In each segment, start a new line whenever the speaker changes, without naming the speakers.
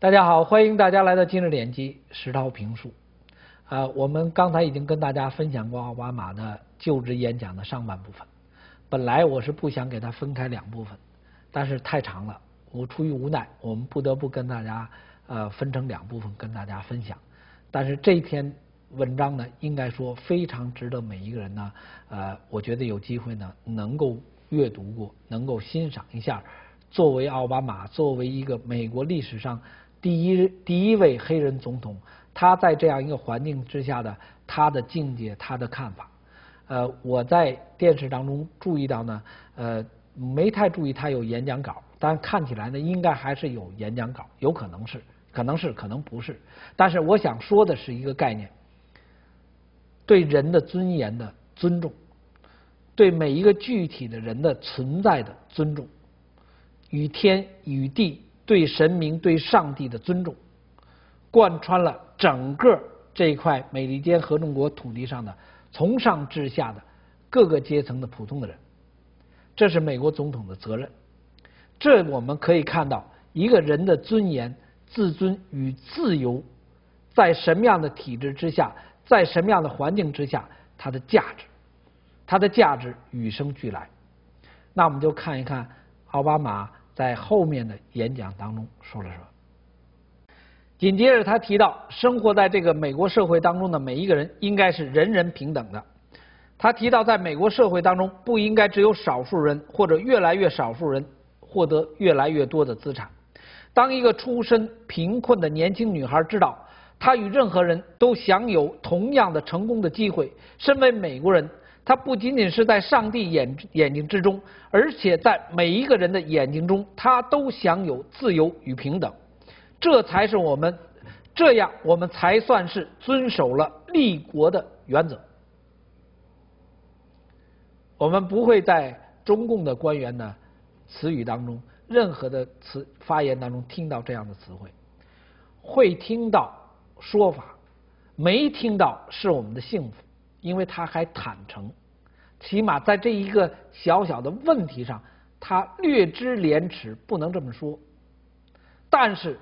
大家好，欢迎大家来到今日点击石涛评述。呃，我们刚才已经跟大家分享过奥巴马的就职演讲的上半部分。本来我是不想给它分开两部分，但是太长了，我出于无奈，我们不得不跟大家呃分成两部分跟大家分享。但是这篇文章呢，应该说非常值得每一个人呢，呃，我觉得有机会呢能够阅读过，能够欣赏一下。作为奥巴马，作为一个美国历史上第一第一位黑人总统，他在这样一个环境之下的他的境界，他的看法。呃，我在电视当中注意到呢，呃，没太注意他有演讲稿，但看起来呢，应该还是有演讲稿，有可能是，可能是，可能不是。但是我想说的是一个概念：对人的尊严的尊重，对每一个具体的人的存在的尊重。与天与地对神明对上帝的尊重，贯穿了整个这一块美利坚合众国土地上的从上至下的各个阶层的普通的人，这是美国总统的责任。这我们可以看到一个人的尊严、自尊与自由，在什么样的体制之下，在什么样的环境之下，它的价值，它的价值与生俱来。那我们就看一看奥巴马。在后面的演讲当中说了说，紧接着他提到，生活在这个美国社会当中的每一个人应该是人人平等的。他提到，在美国社会当中，不应该只有少数人或者越来越少数人获得越来越多的资产。当一个出身贫困的年轻女孩知道，她与任何人都享有同样的成功的机会，身为美国人。他不仅仅是在上帝眼眼睛之中，而且在每一个人的眼睛中，他都享有自由与平等。这才是我们这样，我们才算是遵守了立国的原则。我们不会在中共的官员的词语当中，任何的词发言当中听到这样的词汇，会听到说法，没听到是我们的幸福，因为他还坦诚。起码在这一个小小的问题上，他略知廉耻，不能这么说。但是，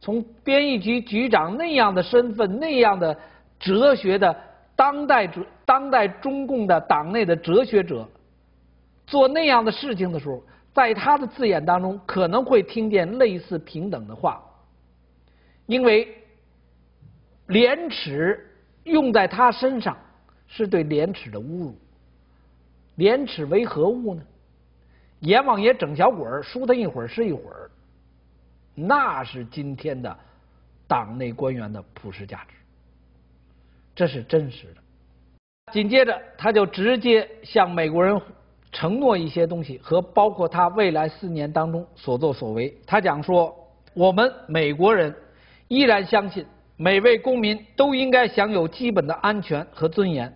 从编译局局长那样的身份、那样的哲学的当代、当代中共的党内的哲学者，做那样的事情的时候，在他的字眼当中，可能会听见类似平等的话，因为廉耻用在他身上是对廉耻的侮辱。廉耻为何物呢？阎王爷整小鬼儿，输他一会儿是一会儿，那是今天的党内官员的普世价值，这是真实的。紧接着，他就直接向美国人承诺一些东西，和包括他未来四年当中所作所为。他讲说，我们美国人依然相信，每位公民都应该享有基本的安全和尊严。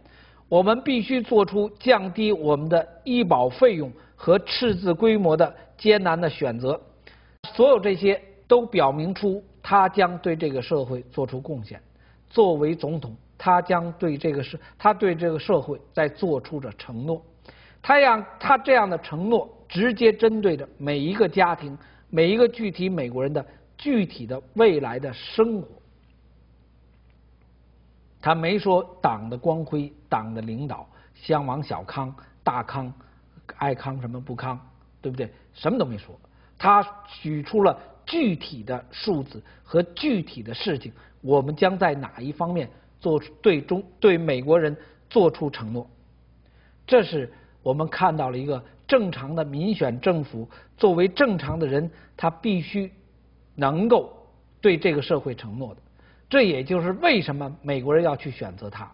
我们必须做出降低我们的医保费用和赤字规模的艰难的选择。所有这些都表明出他将对这个社会做出贡献。作为总统，他将对这个社他对这个社会在做出着承诺。他让他这样的承诺直接针对着每一个家庭、每一个具体美国人的具体的未来的生活。他没说党的光辉、党的领导，相往小康、大康、爱康什么不康，对不对？什么都没说。他举出了具体的数字和具体的事情，我们将在哪一方面做出对中对美国人做出承诺？这是我们看到了一个正常的民选政府，作为正常的人，他必须能够对这个社会承诺的。这也就是为什么美国人要去选择他，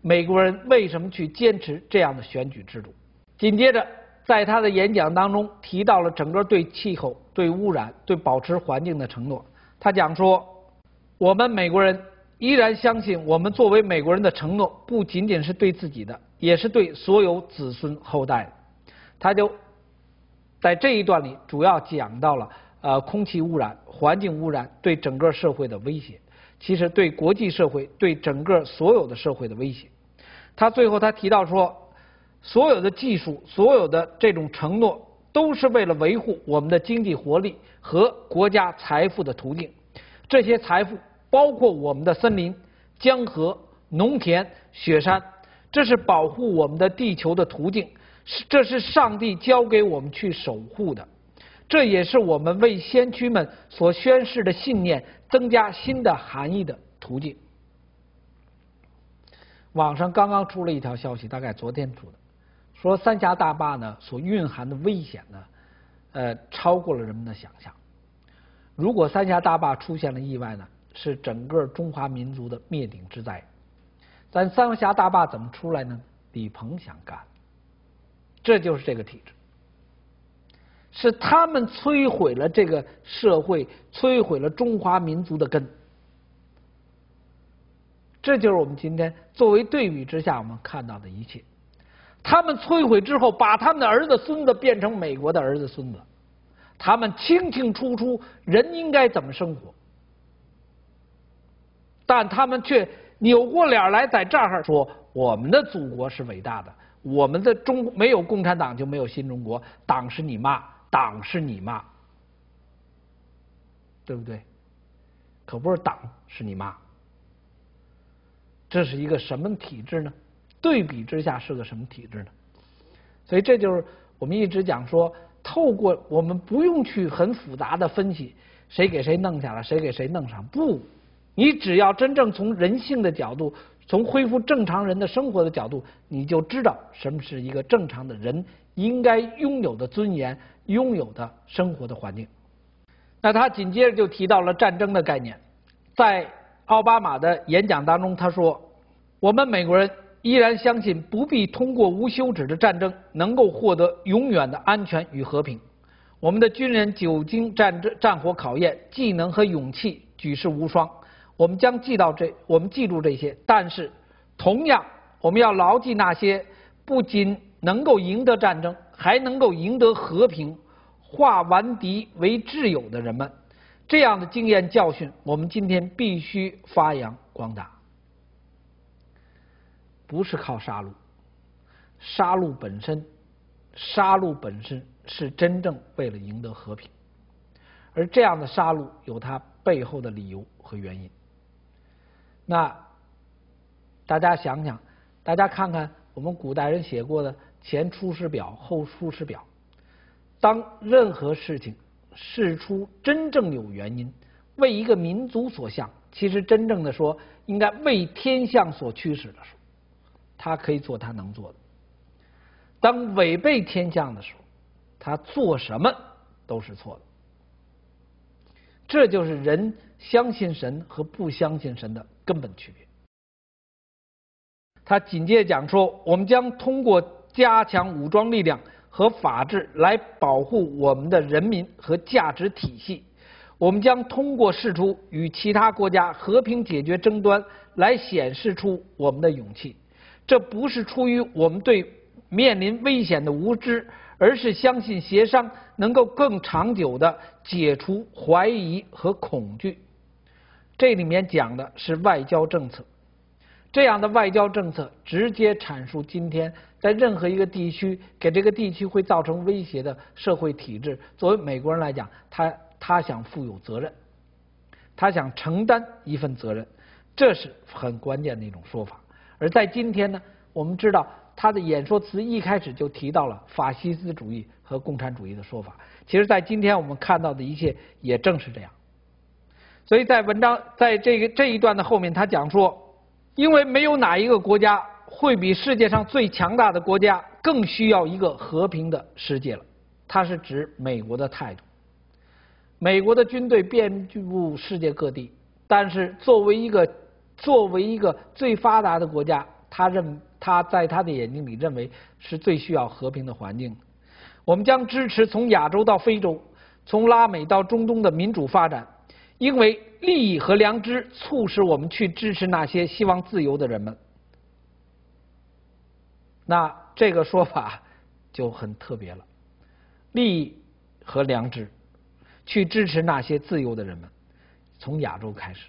美国人为什么去坚持这样的选举制度？紧接着，在他的演讲当中提到了整个对气候、对污染、对保持环境的承诺。他讲说，我们美国人依然相信，我们作为美国人的承诺不仅仅是对自己的，也是对所有子孙后代的。他就在这一段里主要讲到了呃空气污染、环境污染对整个社会的威胁。其实对国际社会、对整个所有的社会的威胁，他最后他提到说，所有的技术、所有的这种承诺，都是为了维护我们的经济活力和国家财富的途径。这些财富包括我们的森林、江河、农田、雪山，这是保护我们的地球的途径，是这是上帝交给我们去守护的。这也是我们为先驱们所宣誓的信念增加新的含义的途径。网上刚刚出了一条消息，大概昨天出的，说三峡大坝呢所蕴含的危险呢，呃，超过了人们的想象。如果三峡大坝出现了意外呢，是整个中华民族的灭顶之灾。咱三峡大坝怎么出来呢？李鹏想干，这就是这个体制。是他们摧毁了这个社会，摧毁了中华民族的根。这就是我们今天作为对比之下我们看到的一切。他们摧毁之后，把他们的儿子孙子变成美国的儿子孙子，他们清清楚楚人应该怎么生活，但他们却扭过脸来在这儿说我们的祖国是伟大的，我们的中没有共产党就没有新中国，党是你妈。党是你妈，对不对？可不是党是你妈，这是一个什么体制呢？对比之下是个什么体制呢？所以这就是我们一直讲说，透过我们不用去很复杂的分析谁给谁弄下来，谁给谁弄上，不，你只要真正从人性的角度，从恢复正常人的生活的角度，你就知道什么是一个正常的人应该拥有的尊严。拥有的生活的环境。那他紧接着就提到了战争的概念，在奥巴马的演讲当中，他说：“我们美国人依然相信，不必通过无休止的战争能够获得永远的安全与和平。我们的军人久经战争战火考验，技能和勇气举世无双。我们将记到这，我们记住这些。但是，同样，我们要牢记那些不仅能够赢得战争。”还能够赢得和平，化顽敌为挚友的人们，这样的经验教训，我们今天必须发扬光大。不是靠杀戮，杀戮本身，杀戮本身是真正为了赢得和平，而这样的杀戮有它背后的理由和原因。那大家想想，大家看看我们古代人写过的。前出师表，后出师表。当任何事情事出真正有原因，为一个民族所向，其实真正的说，应该为天象所驱使的时候，他可以做他能做的。当违背天象的时候，他做什么都是错的。这就是人相信神和不相信神的根本区别。他紧接着讲说，我们将通过。加强武装力量和法治来保护我们的人民和价值体系。我们将通过示出与其他国家和平解决争端来显示出我们的勇气。这不是出于我们对面临危险的无知，而是相信协商能够更长久的解除怀疑和恐惧。这里面讲的是外交政策。这样的外交政策直接阐述今天在任何一个地区给这个地区会造成威胁的社会体制。作为美国人来讲，他他想负有责任，他想承担一份责任，这是很关键的一种说法。而在今天呢，我们知道他的演说词一开始就提到了法西斯主义和共产主义的说法。其实，在今天我们看到的一切也正是这样。所以在文章在这个这一段的后面，他讲说。因为没有哪一个国家会比世界上最强大的国家更需要一个和平的世界了。它是指美国的态度。美国的军队遍布世界各地，但是作为一个作为一个最发达的国家，他认他在他的眼睛里认为是最需要和平的环境。我们将支持从亚洲到非洲，从拉美到中东的民主发展。因为利益和良知促使我们去支持那些希望自由的人们，那这个说法就很特别了。利益和良知去支持那些自由的人们，从亚洲开始，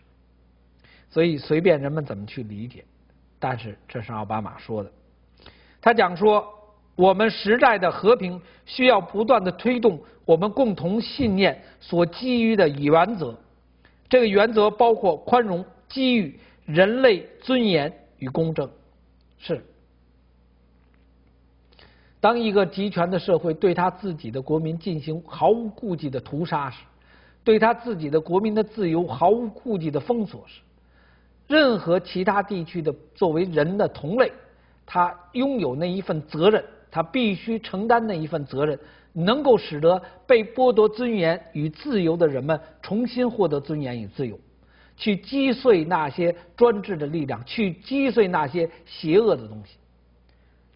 所以随便人们怎么去理解，但是这是奥巴马说的。他讲说，我们时代的和平需要不断的推动我们共同信念所基于的原则。这个原则包括宽容、机遇、人类尊严与公正。是，当一个集权的社会对他自己的国民进行毫无顾忌的屠杀时，对他自己的国民的自由毫无顾忌的封锁时，任何其他地区的作为人的同类，他拥有那一份责任，他必须承担那一份责任，能够使得被剥夺尊严与自由的人们重新获得尊严与自由。去击碎那些专制的力量，去击碎那些邪恶的东西，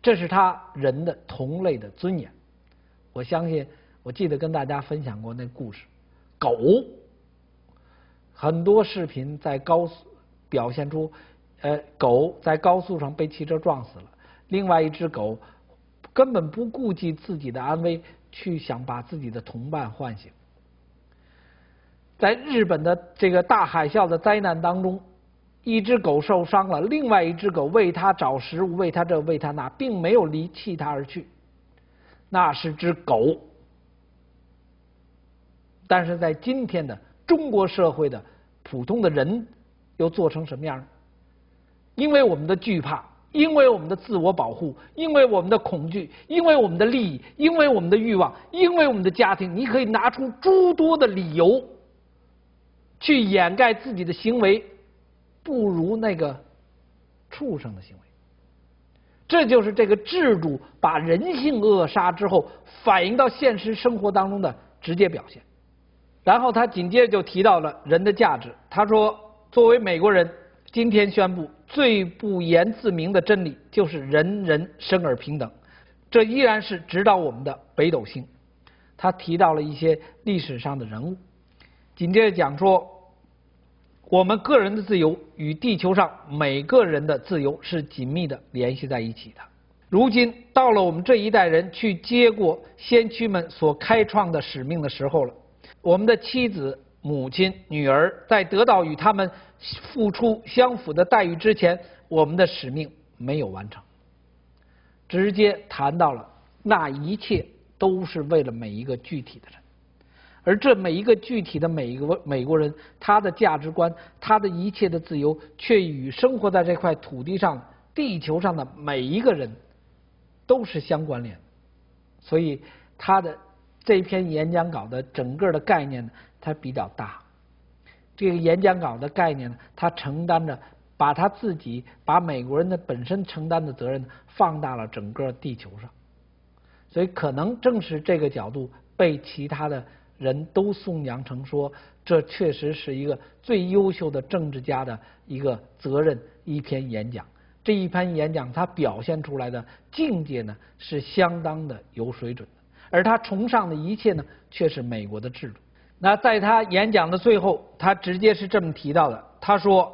这是他人的同类的尊严。我相信，我记得跟大家分享过那故事，狗，很多视频在高速表现出，呃，狗在高速上被汽车撞死了，另外一只狗根本不顾及自己的安危，去想把自己的同伴唤醒。在日本的这个大海啸的灾难当中，一只狗受伤了，另外一只狗为它找食物，为它这，为它那，并没有离弃它而去。那是只狗，但是在今天的中国社会的普通的人又做成什么样？因为我们的惧怕，因为我们的自我保护，因为我们的恐惧，因为我们的利益，因为我们的欲望，因为我们的家庭，你可以拿出诸多的理由。去掩盖自己的行为，不如那个畜生的行为。这就是这个制度把人性扼杀之后，反映到现实生活当中的直接表现。然后他紧接着就提到了人的价值。他说：“作为美国人，今天宣布最不言自明的真理就是人人生而平等。这依然是指导我们的北斗星。”他提到了一些历史上的人物，紧接着讲说。我们个人的自由与地球上每个人的自由是紧密的联系在一起的。如今到了我们这一代人去接过先驱们所开创的使命的时候了。我们的妻子、母亲、女儿在得到与他们付出相符的待遇之前，我们的使命没有完成。直接谈到了那一切都是为了每一个具体的人。而这每一个具体的每一个美国人，他的价值观，他的一切的自由，却与生活在这块土地上、地球上的每一个人都是相关联。所以，他的这篇演讲稿的整个的概念呢，它比较大。这个演讲稿的概念呢，他承担着把他自己、把美国人的本身承担的责任放大了整个地球上。所以，可能正是这个角度被其他的。人都颂扬成说，这确实是一个最优秀的政治家的一个责任一篇演讲。这一篇演讲，他表现出来的境界呢，是相当的有水准的。而他崇尚的一切呢，却是美国的制度。那在他演讲的最后，他直接是这么提到的：他说，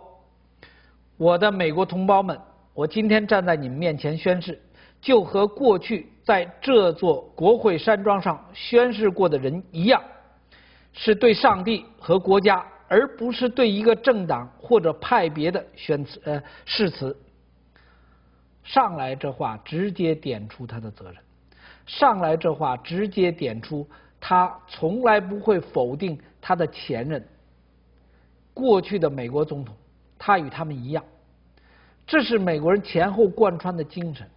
我的美国同胞们，我今天站在你们面前宣誓，就和过去在这座国会山庄上宣誓过的人一样。是对上帝和国家，而不是对一个政党或者派别的宣词呃誓词。上来这话直接点出他的责任，上来这话直接点出他从来不会否定他的前任，过去的美国总统，他与他们一样，这是美国人前后贯穿的精神。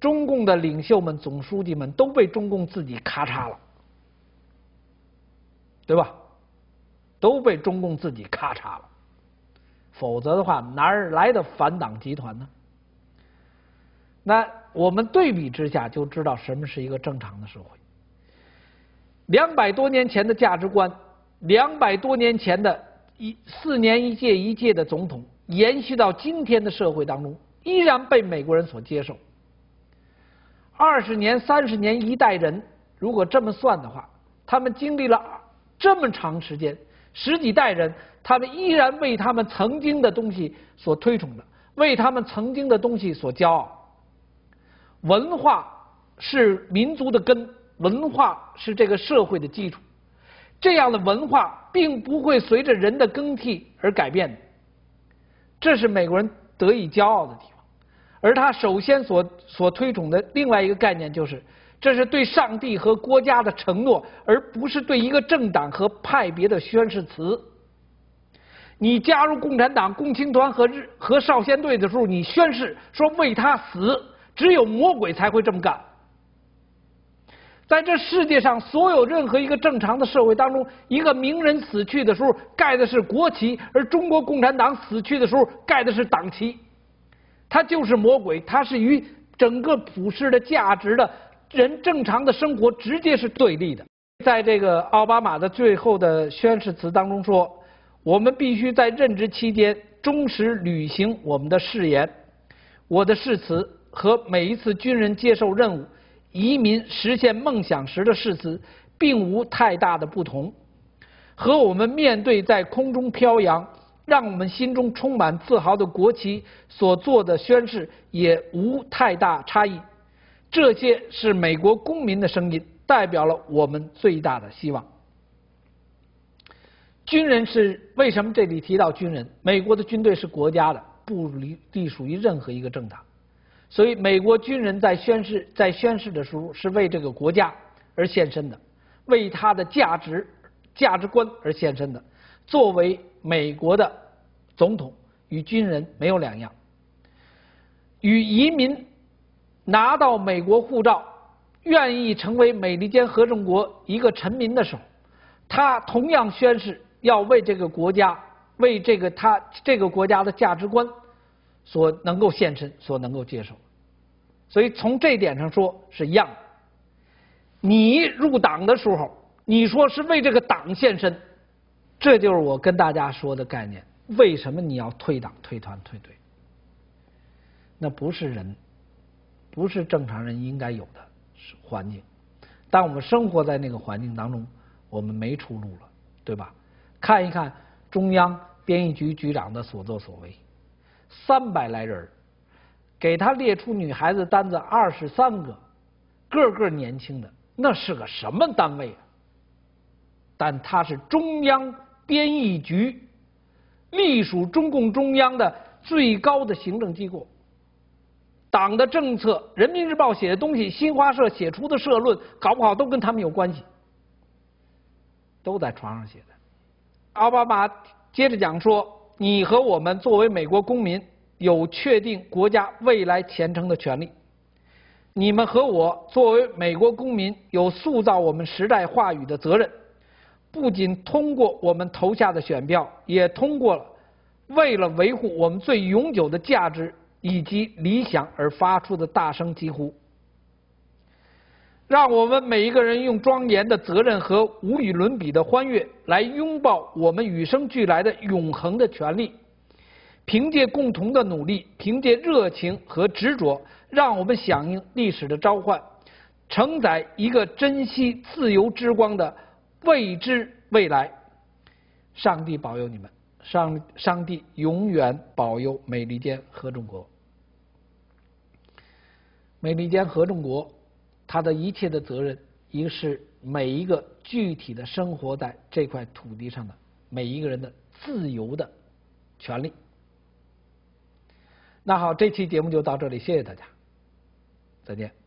中共的领袖们、总书记们都被中共自己咔嚓了。对吧？都被中共自己咔嚓了，否则的话哪儿来的反党集团呢？那我们对比之下就知道什么是一个正常的社会。两百多年前的价值观，两百多年前的一四年一届一届的总统，延续到今天的社会当中，依然被美国人所接受。二十年、三十年一代人，如果这么算的话，他们经历了。这么长时间，十几代人，他们依然为他们曾经的东西所推崇的，为他们曾经的东西所骄傲。文化是民族的根，文化是这个社会的基础。这样的文化并不会随着人的更替而改变，这是美国人得以骄傲的地方。而他首先所所推崇的另外一个概念就是，这是对上帝和国家的承诺，而不是对一个政党和派别的宣誓词。你加入共产党、共青团和日和少先队的时候，你宣誓说为他死，只有魔鬼才会这么干。在这世界上，所有任何一个正常的社会当中，一个名人死去的时候盖的是国旗，而中国共产党死去的时候盖的是党旗。他就是魔鬼，他是与整个普世的价值的人正常的生活直接是对立的。在这个奥巴马的最后的宣誓词当中说。我们必须在任职期间忠实履行我们的誓言。我的誓词和每一次军人接受任务、移民实现梦想时的誓词并无太大的不同，和我们面对在空中飘扬、让我们心中充满自豪的国旗所做的宣誓也无太大差异。这些是美国公民的声音，代表了我们最大的希望。军人是为什么？这里提到军人，美国的军队是国家的，不隶隶属于任何一个政党，所以美国军人在宣誓在宣誓的时候是为这个国家而献身的，为他的价值价值观而献身的。作为美国的总统，与军人没有两样。与移民拿到美国护照，愿意成为美利坚合众国一个臣民的时候，他同样宣誓。要为这个国家，为这个他这个国家的价值观所能够献身，所能够接受，所以从这点上说是一样。你入党的时候，你说是为这个党献身，这就是我跟大家说的概念。为什么你要退党、退团、退队？那不是人，不是正常人应该有的环境。当我们生活在那个环境当中，我们没出路了，对吧？看一看中央编译局局长的所作所为，三百来人给他列出女孩子单子二十三个，个个年轻的，那是个什么单位啊？但他是中央编译局，隶属中共中央的最高的行政机构，党的政策，人民日报写的东西，新华社写出的社论，搞不好都跟他们有关系，都在床上写的。奥巴马接着讲说：“你和我们作为美国公民，有确定国家未来前程的权利；你们和我作为美国公民，有塑造我们时代话语的责任。不仅通过我们投下的选票，也通过了为了维护我们最永久的价值以及理想而发出的大声疾呼。”让我们每一个人用庄严的责任和无与伦比的欢悦来拥抱我们与生俱来的永恒的权利。凭借共同的努力，凭借热情和执着，让我们响应历史的召唤，承载一个珍惜自由之光的未知未来。上帝保佑你们，上上帝永远保佑美利坚合众国。美利坚合众国。他的一切的责任，一个是每一个具体的生活在这块土地上的每一个人的自由的权利。那好，这期节目就到这里，谢谢大家，再见。